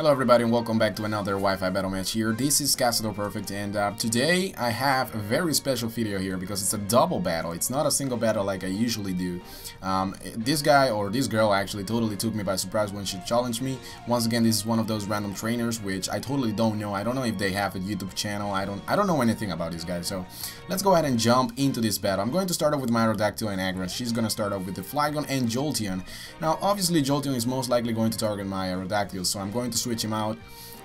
Hello everybody and welcome back to another Wi-Fi battle match here. This is Casador Perfect and uh, today I have a very special video here because it's a double battle. It's not a single battle like I usually do. Um, this guy or this girl actually totally took me by surprise when she challenged me. Once again this is one of those random trainers which I totally don't know. I don't know if they have a YouTube channel. I don't I don't know anything about this guy. So let's go ahead and jump into this battle. I'm going to start off with my Aerodactyl and Aggron. She's gonna start off with the Flygon and Jolteon. Now obviously Jolteon is most likely going to target my Aerodactyl so I'm going to switch him out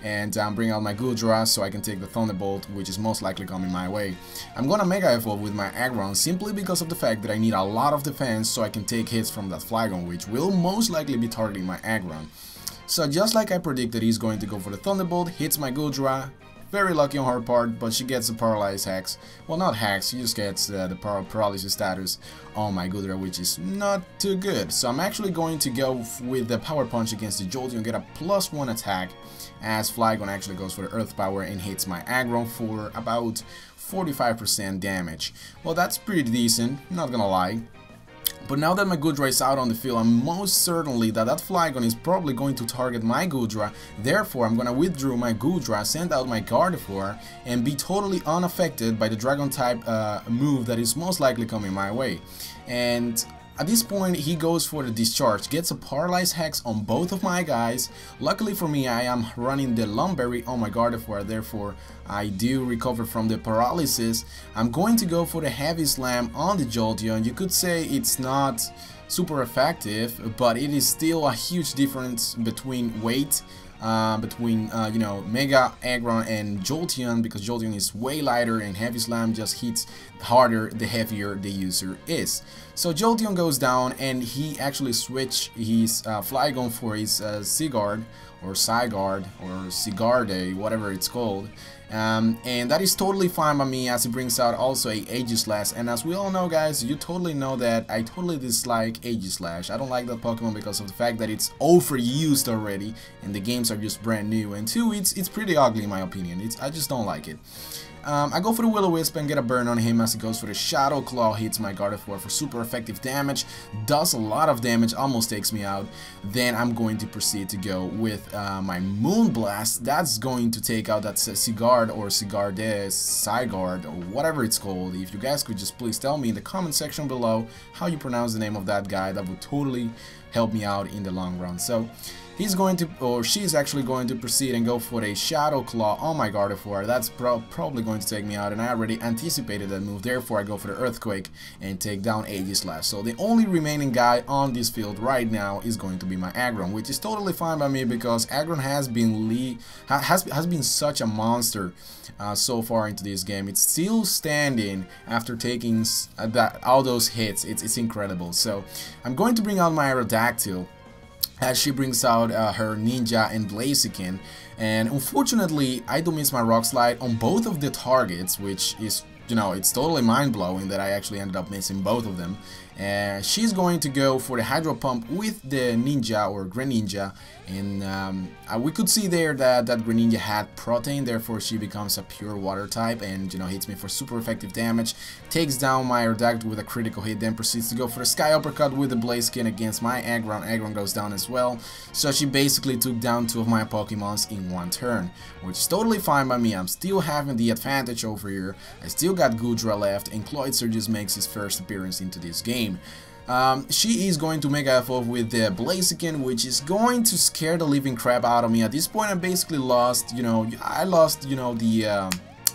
and um, bring out my Goodra so I can take the Thunderbolt, which is most likely coming my way. I'm gonna Mega Evolve with my Aggron simply because of the fact that I need a lot of defense so I can take hits from that Flygon, which will most likely be targeting my Aggron. So just like I predicted, he's going to go for the Thunderbolt, hits my Goodra, very lucky on her part, but she gets the Paralyze Hex. Well, not Hex, she just gets uh, the par Paralysis status on my Goodra, which is not too good. So I'm actually going to go with the Power Punch against the Jolteon, get a plus one attack, as Flygon actually goes for the Earth Power and hits my Aggron for about 45% damage. Well, that's pretty decent, not gonna lie. But now that my Goodra is out on the field, I'm most certainly that that Flygon is probably going to target my Goodra, Therefore, I'm gonna withdraw my Goodra, send out my Gardevoir, and be totally unaffected by the Dragon type uh, move that is most likely coming my way. And at this point, he goes for the discharge, gets a paralyzed hex on both of my guys. Luckily for me, I am running the Lum Berry on oh my Gardevoir, therefore I do recover from the paralysis. I'm going to go for the Heavy Slam on the Jolteon. You could say it's not super effective, but it is still a huge difference between weight uh, between uh, you know Mega Aggron and Jolteon because Jolteon is way lighter and Heavy Slam just hits harder the heavier the user is. So Jolteon goes down and he actually switch his uh, Flygon for his uh, Seaguard or Sigard or Sigarde, whatever it's called. Um, and that is totally fine by me as it brings out also a Aegislash and as we all know guys you totally know that I totally dislike Aegislash I don't like that Pokemon because of the fact that it's overused already and the games are just brand new. And two it's it's pretty ugly in my opinion. It's I just don't like it um, I go for the Will-O-Wisp and get a burn on him as he goes for the Shadow Claw, hits my Gardevoir for super effective damage, does a lot of damage, almost takes me out. Then I'm going to proceed to go with uh, my Moonblast. That's going to take out that Sigard or Sigarde, Sigard, or whatever it's called. If you guys could just please tell me in the comment section below how you pronounce the name of that guy, that would totally help me out in the long run. So he's going to, or she's actually going to proceed and go for a Shadow Claw on my Gardevoir. That's pro probably going to take me out, and I already anticipated that move. Therefore, I go for the Earthquake and take down Aegislash. So the only remaining guy on this field right now is going to be my Aggron, which is totally fine by me because Aggron has been has has been such a monster uh, so far into this game. It's still standing after taking uh, that all those hits. It's it's incredible. So I'm going to bring out my Aerodactyl as she brings out uh, her Ninja and Blaziken. And unfortunately I do miss my Rock Slide on both of the targets which is you know it's totally mind-blowing that I actually ended up missing both of them. And she's going to go for the hydro pump with the ninja or greninja and um, uh, we could see there that that greninja had Protean therefore she becomes a pure water type and you know hits me for super effective damage takes down my Aerodactyl with a critical hit then proceeds to go for the sky uppercut with the Blaziken against my Aggron. Aggron goes down as well. So she basically took down two of my Pokemons in one turn which is totally fine by me. I'm still having the advantage over here. I still got Goodra left and Cloyster just makes his first appearance into this game. Um, she is going to Mega Evolve with the Blaziken, which is going to scare the living crap out of me. At this point, I basically lost, you know, I lost, you know, the, uh,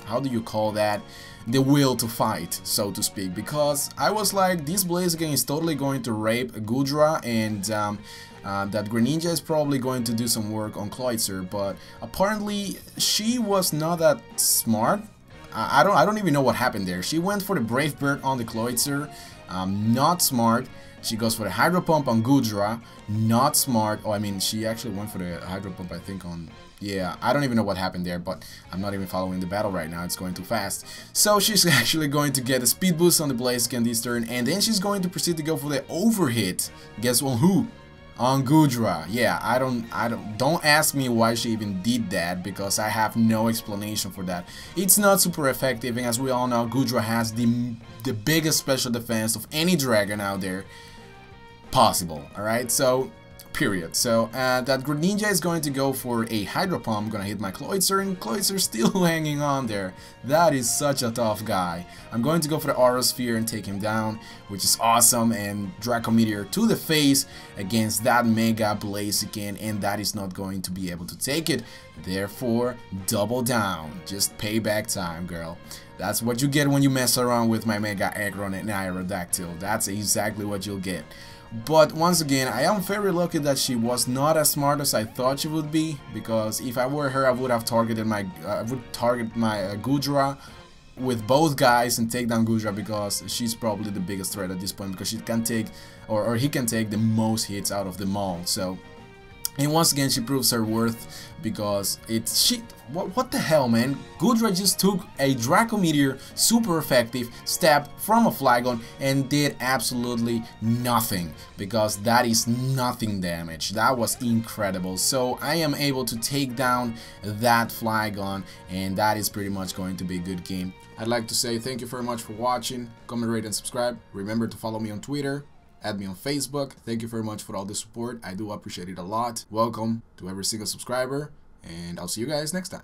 how do you call that? The will to fight, so to speak, because I was like, this Blaziken is totally going to rape Goodra, and um, uh, that Greninja is probably going to do some work on Cloyster, but apparently she was not that smart. I, don't I don't even know what happened there. She went for the Brave Bird on the Cloyster, um, not smart. She goes for the Hydro Pump on Goodra. Not smart. Oh, I mean, she actually went for the Hydro Pump, I think, on... Yeah, I don't even know what happened there, but I'm not even following the battle right now. It's going too fast. So she's actually going to get a speed boost on the Blaziken this turn, and then she's going to proceed to go for the Overheat. Guess on who? On Goodra. Yeah, I don't I don't don't ask me why she even did that because I have no explanation for that. It's not super effective and as we all know Goodra has the the biggest special defense of any dragon out there possible, alright? So period. So uh, that Greninja is going to go for a Hydro Pump, gonna hit my Cloyster, and Cloyster still hanging on there. That is such a tough guy. I'm going to go for the Aura Sphere and take him down, which is awesome, and Draco Meteor to the face against that Mega Blaziken, and that is not going to be able to take it. Therefore, double down. Just payback time, girl. That's what you get when you mess around with my Mega Aggron and Aerodactyl. That's exactly what you'll get. But once again, I am very lucky that she was not as smart as I thought she would be, because if I were her, I would have targeted my, uh, I would target my uh, Goodra with both guys and take down Goodra because she's probably the biggest threat at this point because she can take, or, or he can take the most hits out of them all. So and once again, she proves her worth because it's she. What, what the hell, man? Goodra just took a Draco Meteor, super effective, step from a Flygon and did absolutely nothing because that is nothing damage. That was incredible. So I am able to take down that Flygon and that is pretty much going to be a good game. I'd like to say thank you very much for watching. Comment, rate, and subscribe. Remember to follow me on Twitter add me on Facebook. Thank you very much for all the support. I do appreciate it a lot. Welcome to every single subscriber, and I'll see you guys next time.